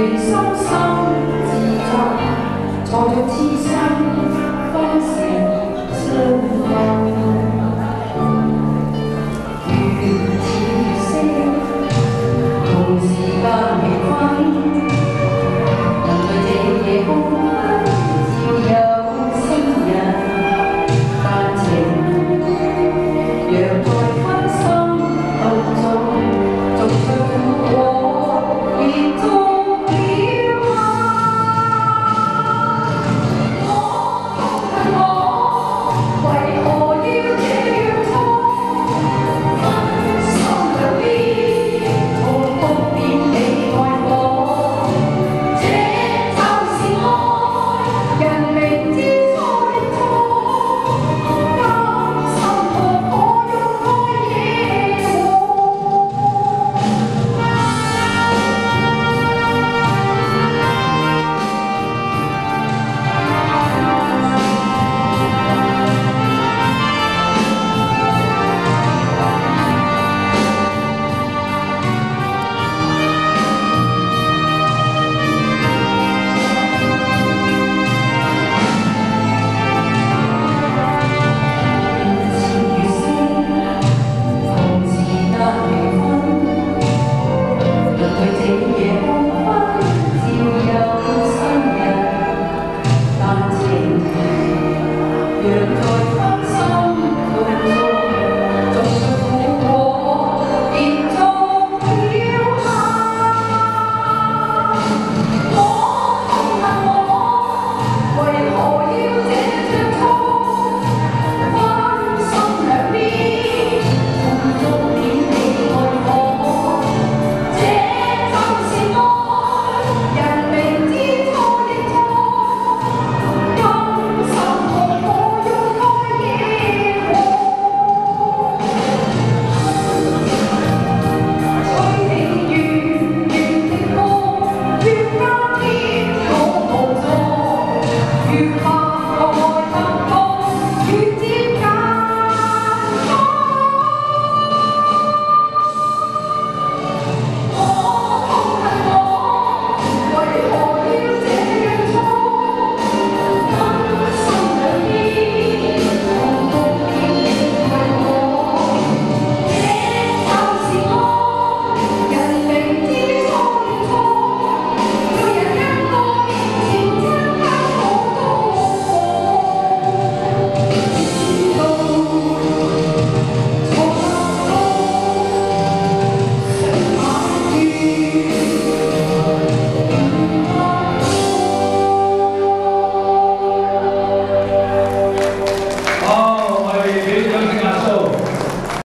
心心自责，坐着痴心。